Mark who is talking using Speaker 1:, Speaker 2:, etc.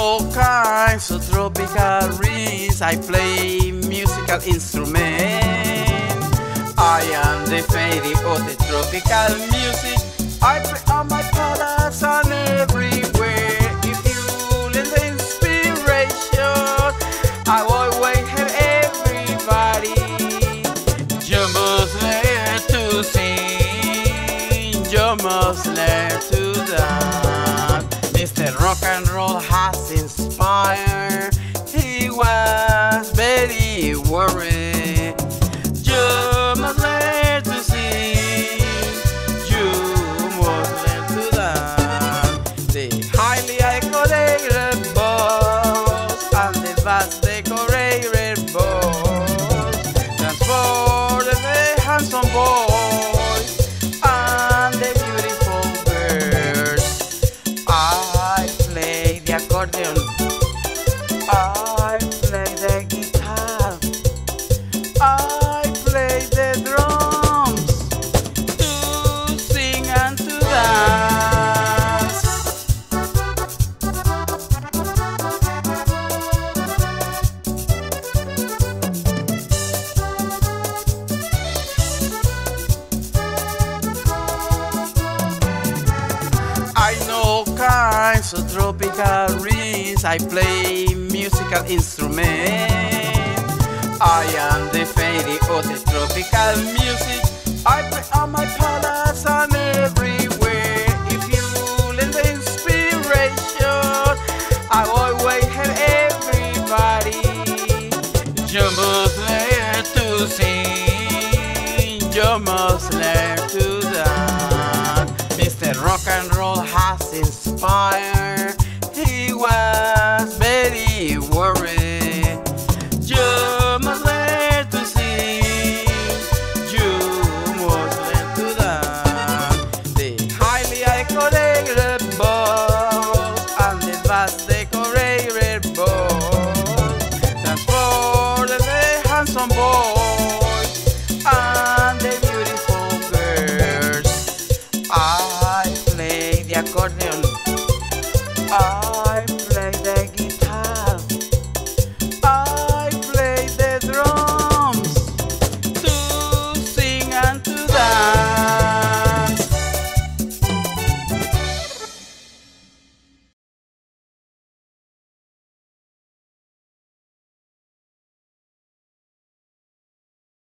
Speaker 1: Know kinds of tropical rhythms. I play musical instruments. I am the fairy of the tropical music. I play on my palace and everywhere. If you the inspiration, I always have everybody. You must learn to sing. You must learn to dance. Mr. Rock and Roll has The highly decorated boss and the vast decorated transport the handsome boys and the beautiful girls. I play the accordion. I play the drums to sing and to dance. I know kinds of tropical. I play musical instruments. I am the fairy of the tropical music. I play on my palace and everywhere. If you lend the inspiration, I always have everybody. Must learn to sing. You must learn to dance. Mr. Rock and Roll has inspired. Girls.